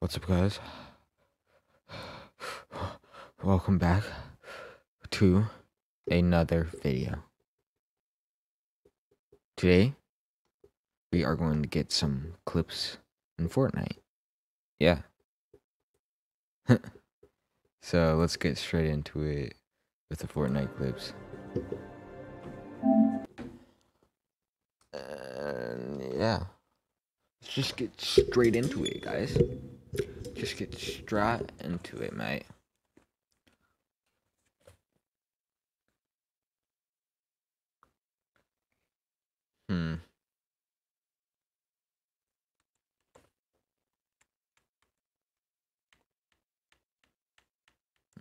What's up, guys? Welcome back to another video. Today, we are going to get some clips in Fortnite. Yeah. so let's get straight into it with the Fortnite clips. And yeah. Let's just get straight into it, guys. Just get straight into it, mate. Hmm.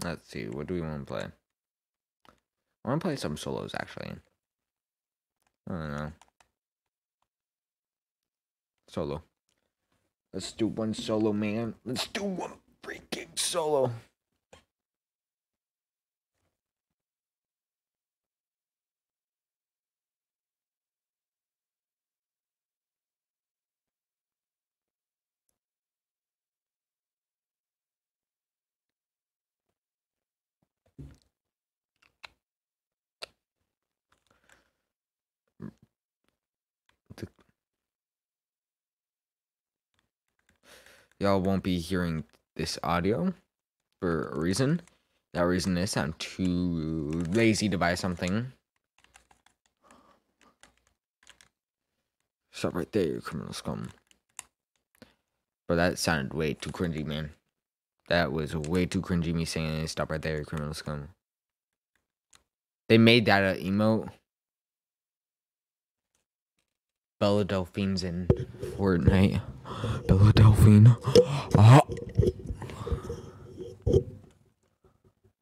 Let's see, what do we want to play? I want to play some solos, actually. I don't know. Solo. Let's do one solo, man. Let's do one freaking solo. Y'all won't be hearing this audio for a reason. That reason is I'm too lazy to buy something. Stop right there, you criminal scum. But that sounded way too cringy, man. That was way too cringy, me saying stop right there, you criminal scum. They made that an emote. Bella Delphines in Fortnite. Bella Delphine. Ah.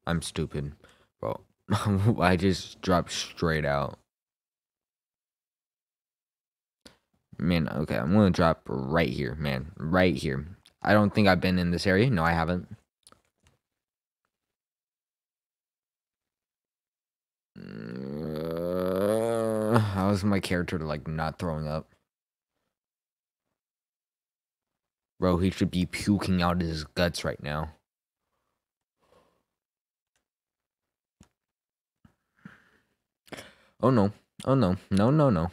I'm stupid, bro. I just dropped straight out. Man, okay, I'm gonna drop right here, man. Right here. I don't think I've been in this area. No, I haven't. Uh, how's my character like not throwing up? Bro, he should be puking out his guts right now. Oh no. Oh no. No, no, no.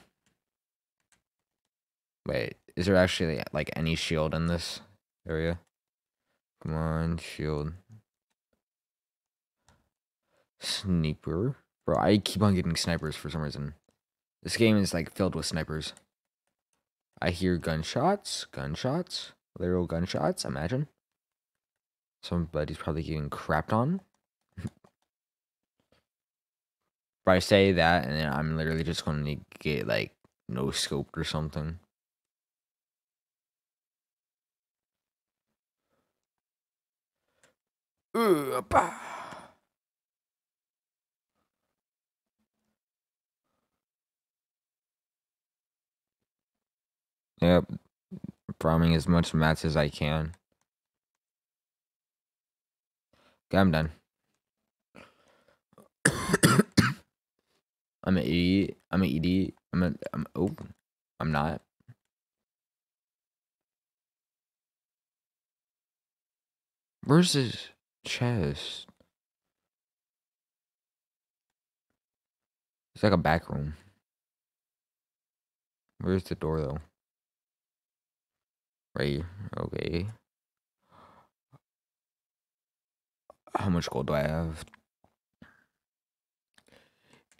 Wait, is there actually like any shield in this area? Come on, shield. Sniper. Bro, I keep on getting snipers for some reason. This game is like filled with snipers. I hear gunshots. Gunshots literal gunshots, imagine. Somebody's probably getting crapped on. but I say that, and then I'm literally just going to get, like, no scoped or something. Ooh, Yep, farming as much mats as I can. Okay, I'm done. I'm an idiot. I'm an idiot. I'm a. I'm. Oh, I'm not. His chest? It's like a back room. Where's the door though? Right. Okay. How much gold do I have?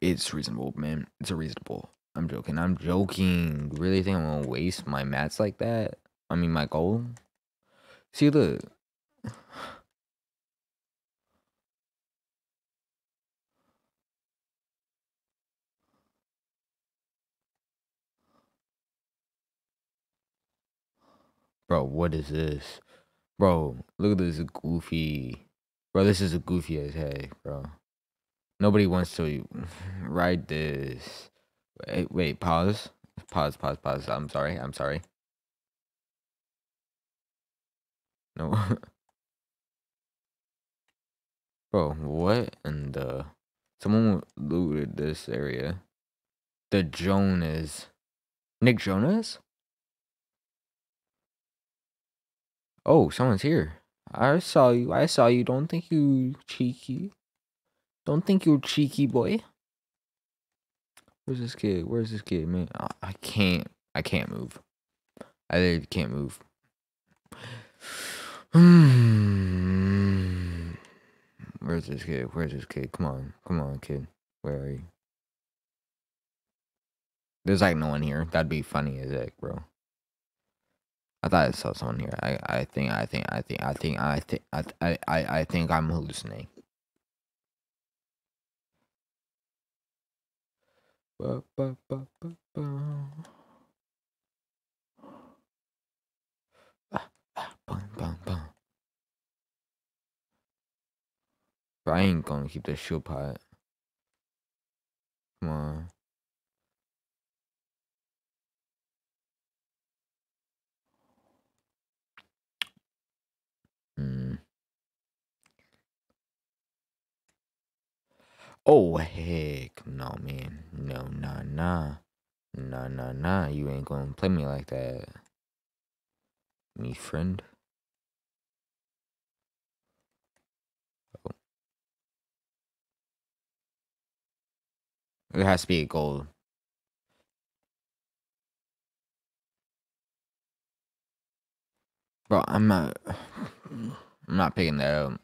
It's reasonable, man. It's a reasonable. I'm joking. I'm joking. Really think I'm gonna waste my mats like that? I mean, my gold. See, look. Bro, what is this? Bro, look at this goofy. Bro, this is a goofy as heck, bro. Nobody wants to ride this. Wait, wait, pause. Pause, pause, pause. I'm sorry. I'm sorry. No. Bro, what in the... Someone looted this area. The Jonas. Nick Jonas? Oh, someone's here. I saw you. I saw you. Don't think you cheeky. Don't think you're cheeky, boy. Where's this kid? Where's this kid, man? I, can't. I can't move. I literally can't move. Where's this kid? Where's this kid? Come on. Come on, kid. Where are you? There's like no one here. That'd be funny as heck, bro. I thought I saw someone here. I, I think I think I think I think I think I I I, I think I'm hallucinating. Ba, ba, ba, ba, ba. Ah, ah, bum, bum, bum. Bro, I ain't gonna keep this shield pot. Come on. Mm. Oh heck no man. No nah nah. Nah nah nah. You ain't gonna play me like that. Me friend. Oh. It has to be a gold. Bro, I'm not I'm not picking that up.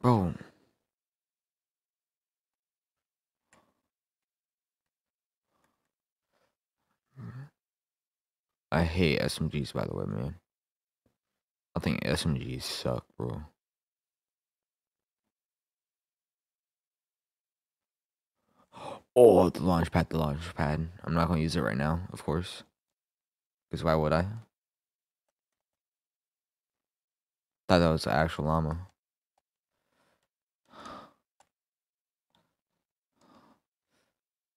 Bro. I hate SMGs by the way, man. I think SMGs suck, bro. Oh, the launch pad, the launch pad. I'm not gonna use it right now, of course. Because why would I? Thought that was the actual llama.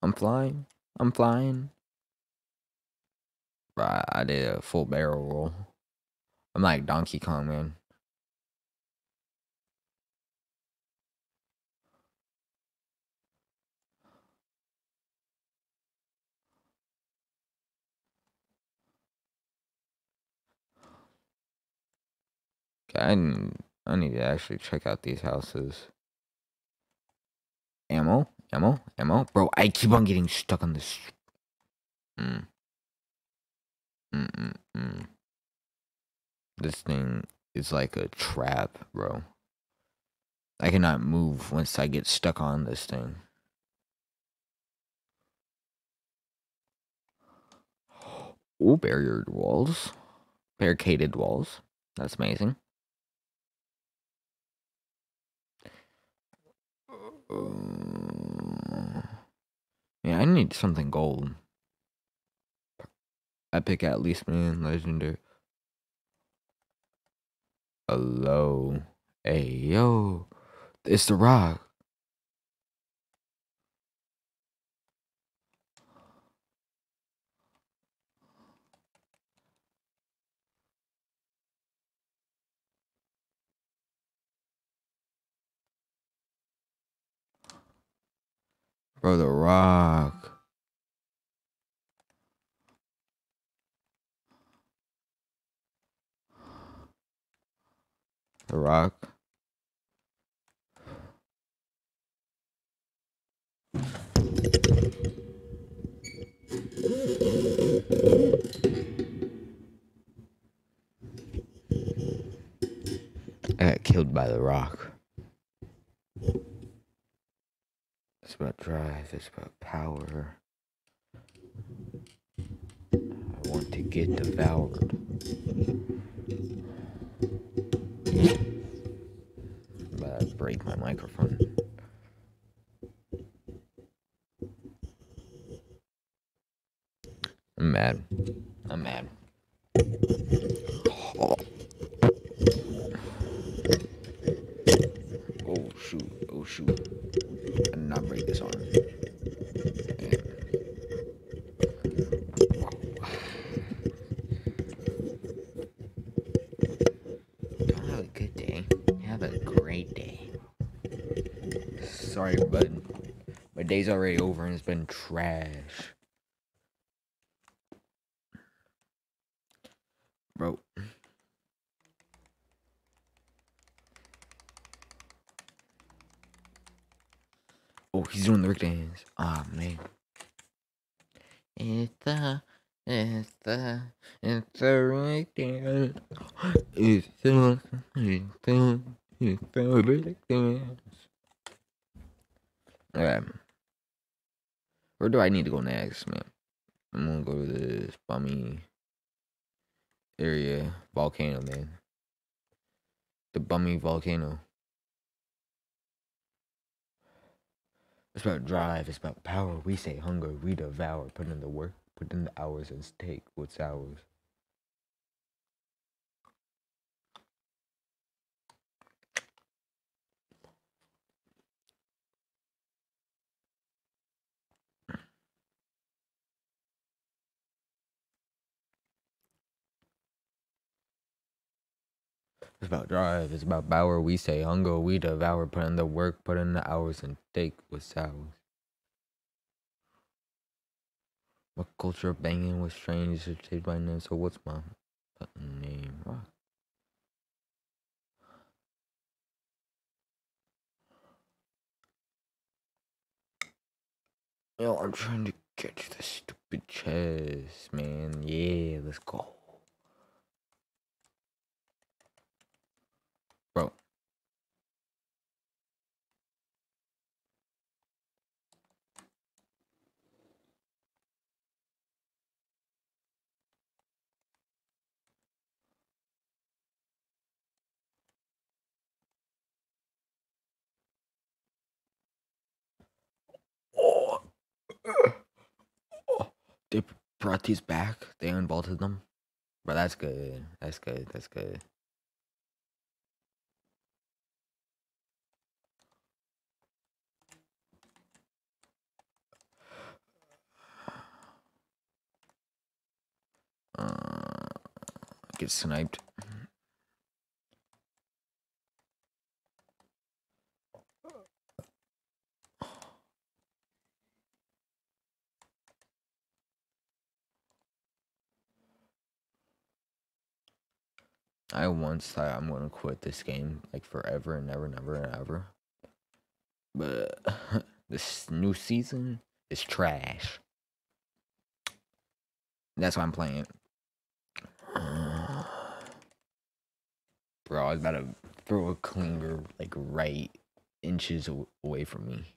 I'm flying. I'm flying. Right, I did a full barrel roll. I'm like Donkey Kong, man. I need, I need to actually check out these houses. Ammo, ammo, ammo. Bro, I keep on getting stuck on this. Mm. Mm -mm -mm. This thing is like a trap, bro. I cannot move once I get stuck on this thing. Oh, barriered walls. Barricaded walls. That's amazing. Uh, yeah, I need something gold. Epic at least, man. Legendary. Hello. Hey, yo. It's The Rock. Bro, The Rock. The Rock. I got killed by The Rock. It's about drive, it's about power. I want to get devoured. But I break my microphone. I'm mad. I'm mad. sorry, but my day's already over and it's been trash. Bro. Oh, he's doing the Rick dance. Ah, oh, man. It's the, it's the, it's the Rick dance. It's the, it's the, it's the Rick dance. Okay. Where do I need to go next, man? I'm gonna go to this bummy area volcano, man. The bummy volcano. It's about drive, it's about power. We say hunger, we devour. Put in the work, put in the hours, and take what's ours. It's about drive. It's about power. We say hunger. We devour. Put in the work. Put in the hours and take what's ours. My culture banging was strange. It's changed my name. So what's my name? Rock. Yo, I'm trying to catch the stupid chest, man. Yeah, let's go. Bro. Oh. oh. They brought these back. They unbolted them. But that's good. That's good. That's good. Uh, get sniped. I once thought I'm gonna quit this game like forever and never, and never and ever. But this new season is trash. That's why I'm playing. Bro, I was about to throw a clinger like right inches away from me.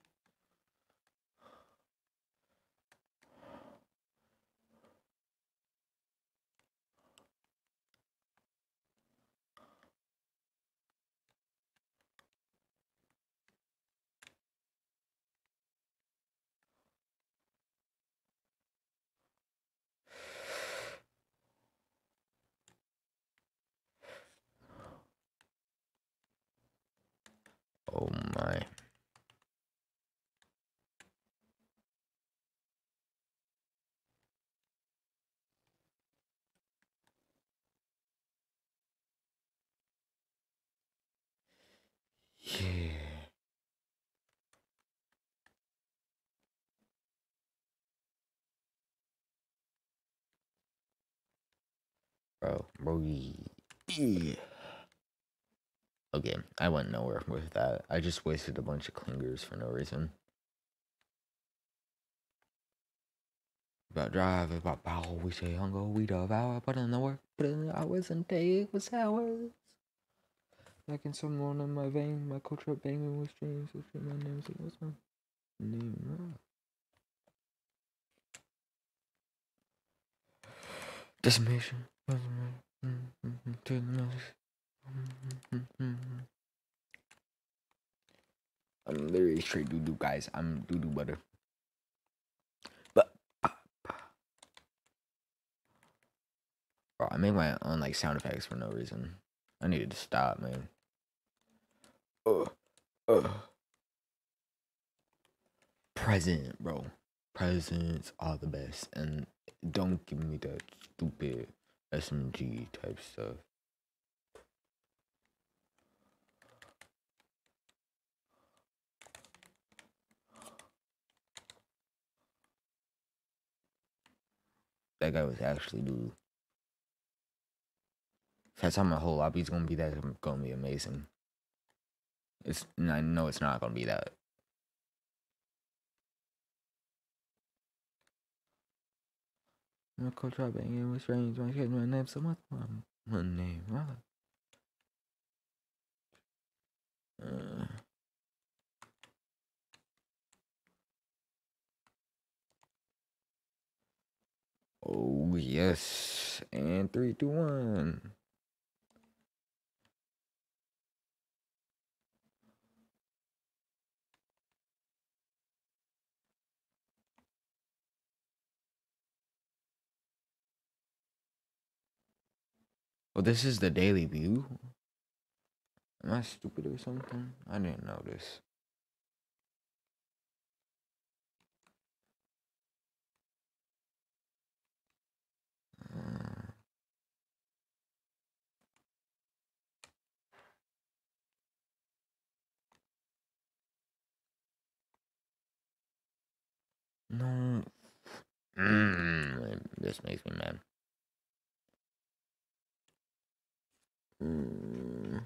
Oh my. Yeah. Bro, bro, yeah. Okay, I went nowhere with that. I just wasted a bunch of clingers for no reason. About drive, about power, we say hunger, we devour, put in the work, put in the hours and take what's ours. Like in someone in my vein, my culture banging with so my name, what's my name? Decimation. I'm literally straight doo doo, guys. I'm doo doo butter. But, bro, I make my own like sound effects for no reason. I needed to stop, man. Ugh, ugh. Present, bro. Presents are the best, and don't give me that stupid SMG type stuff. that guy was actually dude. If I my whole lobby's gonna be that, gonna be amazing. It's I know it's not going to be that. My coach strange. My name, so much my name. Uh, oh yes, and three, two, one. Well, this is the Daily View. Am I stupid or something? I didn't know this. Uh, no. Mm, this makes me mad. Mm.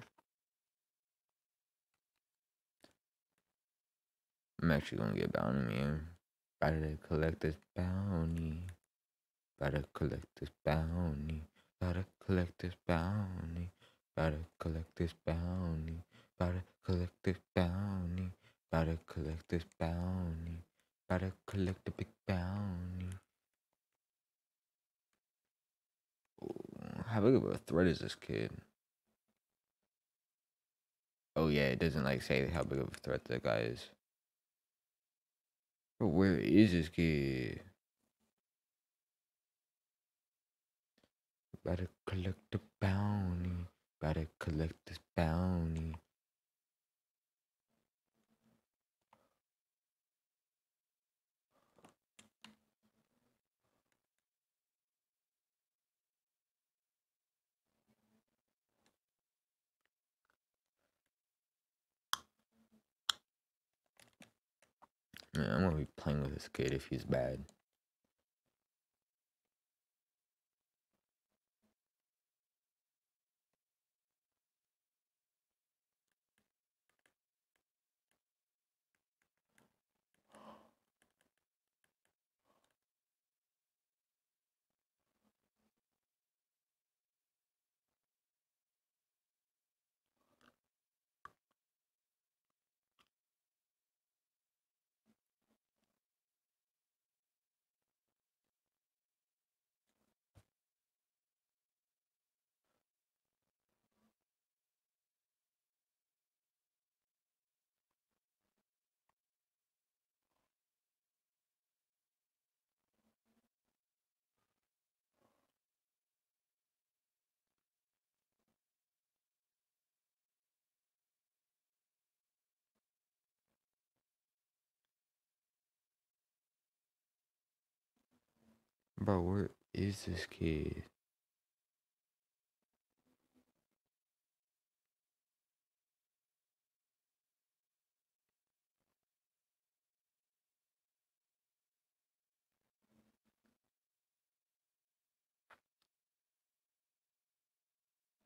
I'm actually gonna get bounty, man. Gotta collect this bounty. Gotta collect this bounty. Gotta collect this bounty. Gotta collect this bounty. Gotta collect this bounty. Gotta collect this bounty. Gotta collect the big bounty. How big of a threat is this kid? Oh yeah, it doesn't like say how big of a threat that guy is. But where is this kid? Gotta collect the bounty. Gotta collect this bounty. Yeah, I'm gonna be playing with this kid if he's bad. Bro, where is this kid?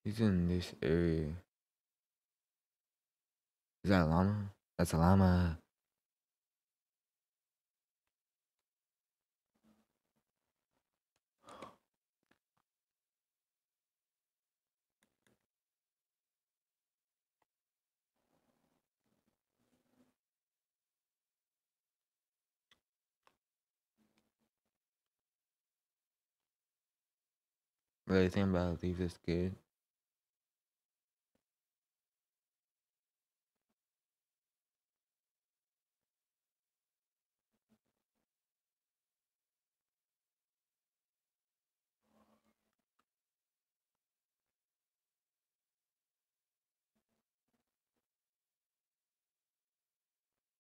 He's in this area. Is that a llama? That's a llama. Really think about leave this kid.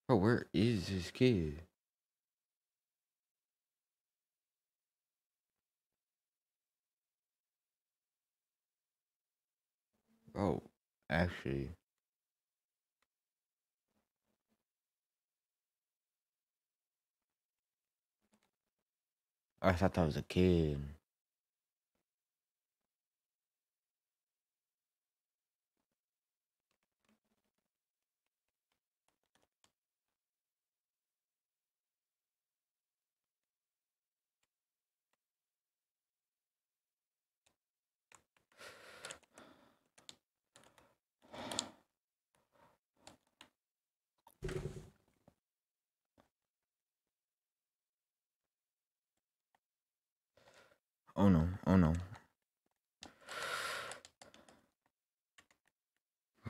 Bro, where is this kid? Oh, Bro, actually. I thought that was a kid. Oh no. Oh no.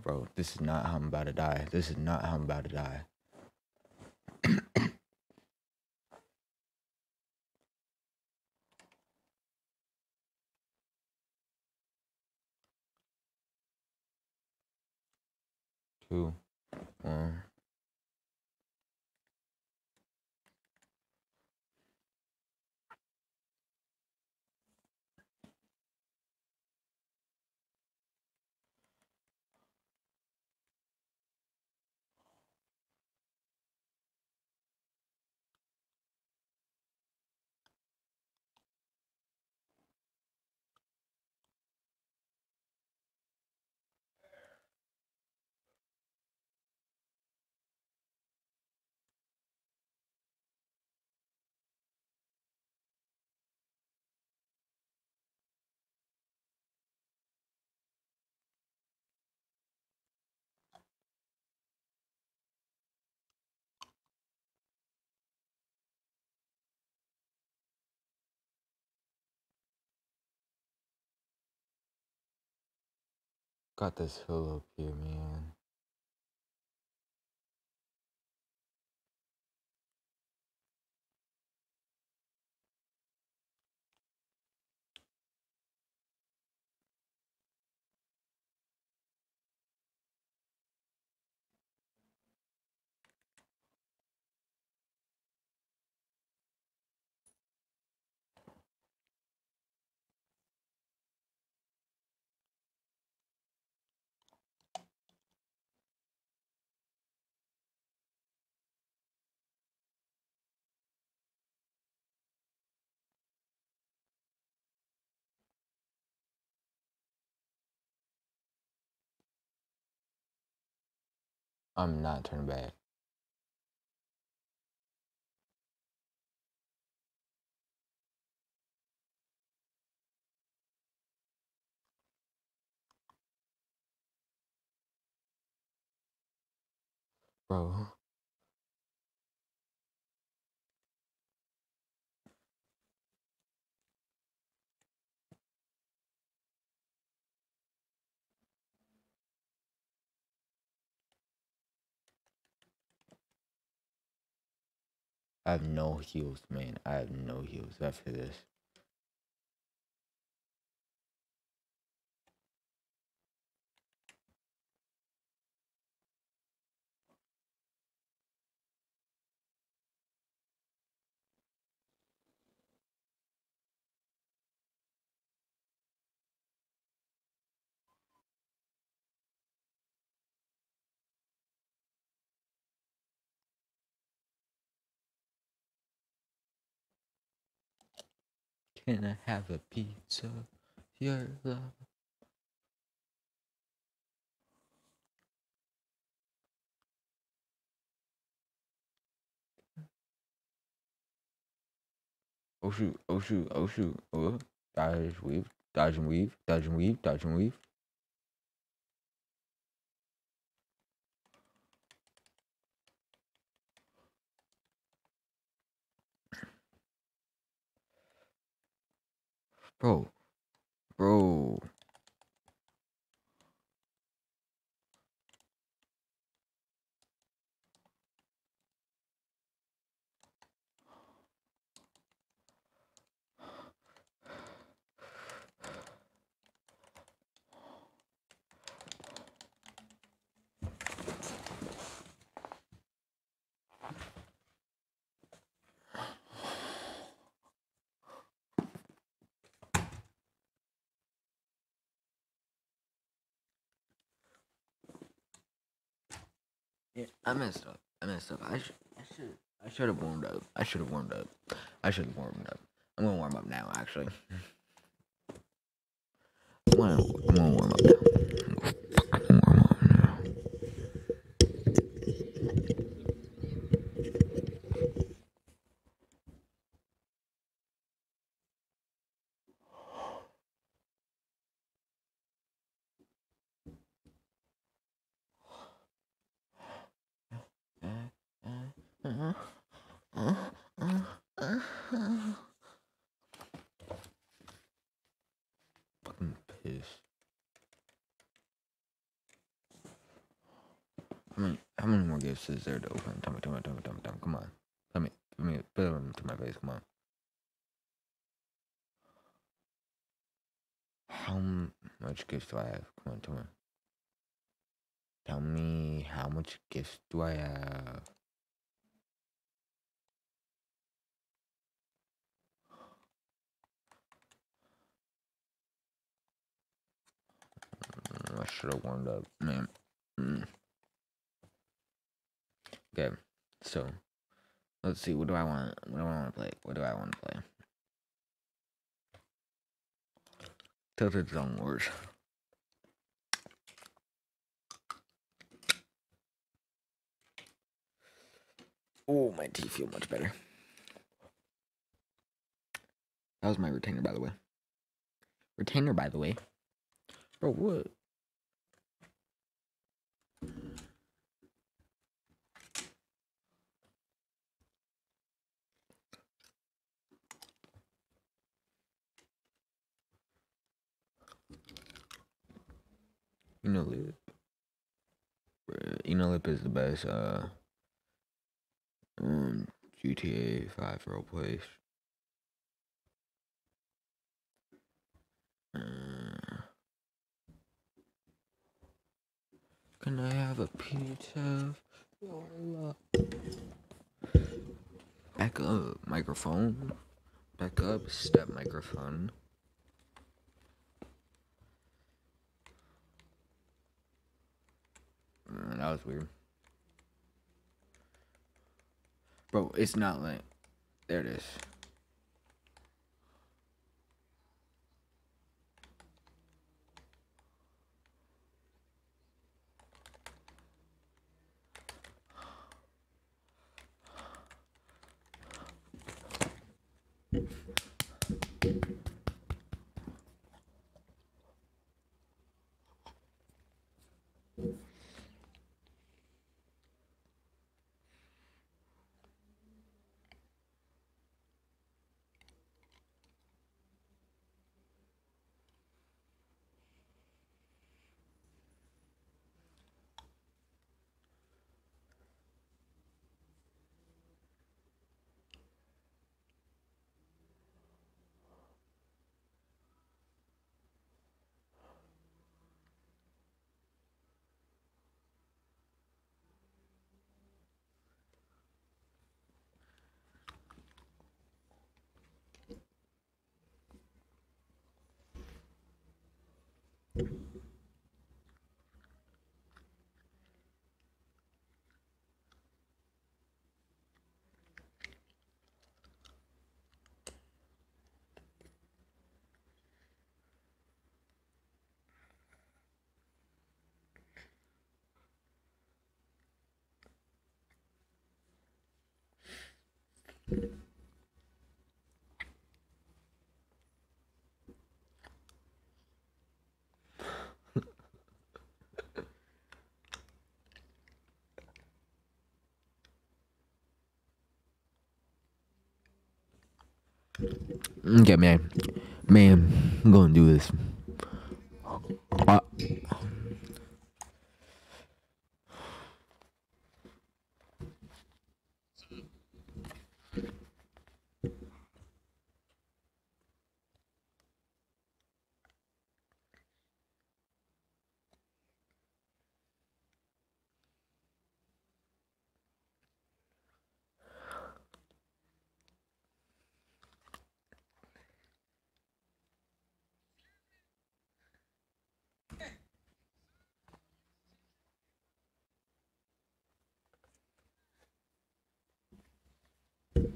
Bro, this is not how I'm about to die. This is not how I'm about to die. Two, one. Got this hill up here, man. I'm not turning back. Bro. I have no heals, man. I have no heals after this. Can I have a pizza? Your love. Oh shoot, oh shoot, oh shoot. Oh, dodge, weave, dodge and weave, dodge and weave, dodge and weave. Bro, bro. Yeah, I messed up. I messed up. I should. I should. I should have warmed up. I should have warmed up. I should have warmed up. I'm gonna warm up now. Actually, I'm gonna, I'm gonna warm up now. Gifts is there to open? Tell me, tell me, tell me, tell me, tell me. Come on. Tell me, put me, put them to my face. Come on. How much gifts do I have? Come on, tell me. Tell me how much gifts do I have? Mm, I should have warmed up, man. Mm. Okay, so let's see. What do I want? What do I want to play? What do I want to play? Tilted Zone Wars. Oh, my teeth feel much better. That was my retainer, by the way. Retainer, by the way. Bro, what? Enolip. Enolip is the best uh um GTA 5 role plays. Uh, can I have a pizza? Back up, microphone. Back up, step microphone. That was weird. Bro, it's not like. There it is. Okay, man. Man, I'm gonna do this.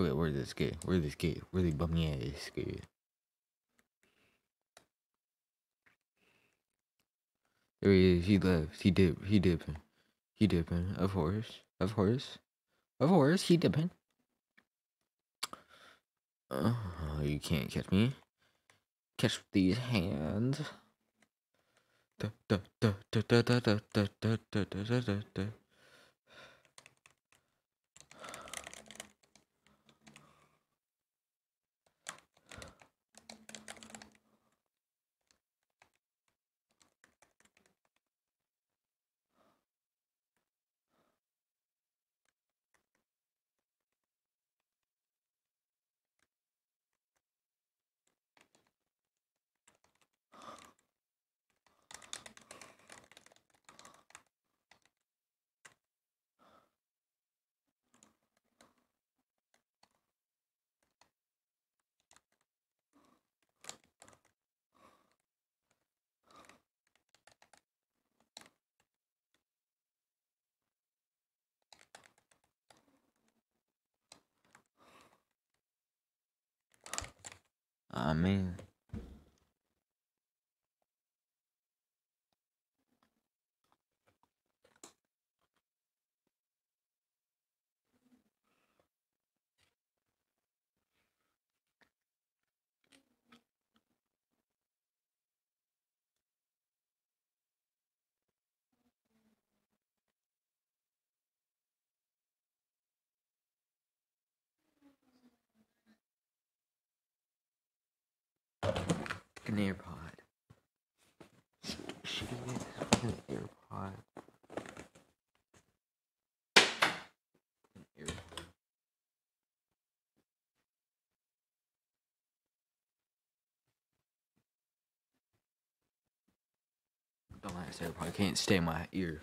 okay, where's this kid? Where's this kid? Where's the bummy ass kid? There he is. He left. He dip. He dipping. He dipping. Of course. Of course. Of course. He dipping. Uh, you can't catch me. Catch these hands. Da, da, da, Amén. An AirPod. This AirPod? An AirPod. Don't ask AirPod. Can't stay in my ear.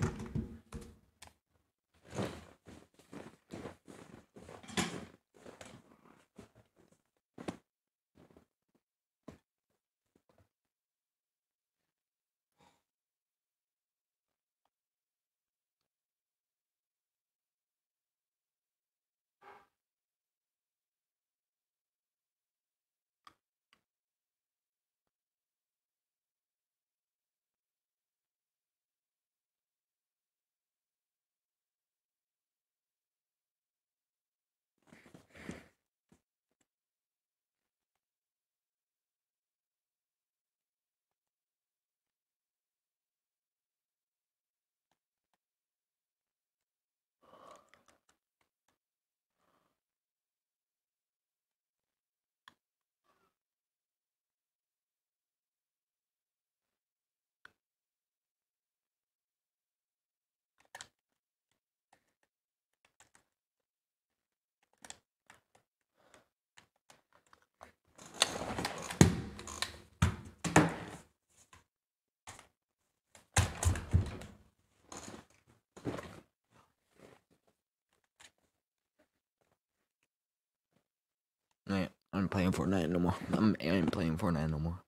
Playing Fortnite no more. I'm, I ain't playing Fortnite no more.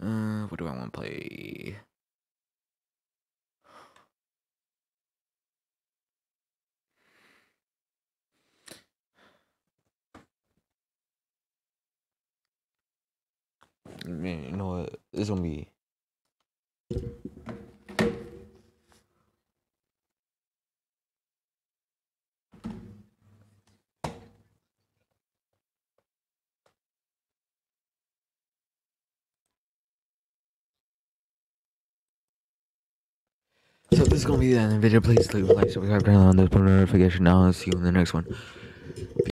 Uh, what do I want to play? Man, you know what? It's gonna be. So this is gonna be the end of the video. Please leave a like, subscribe, turn on the notification now. I'll see you in the next one.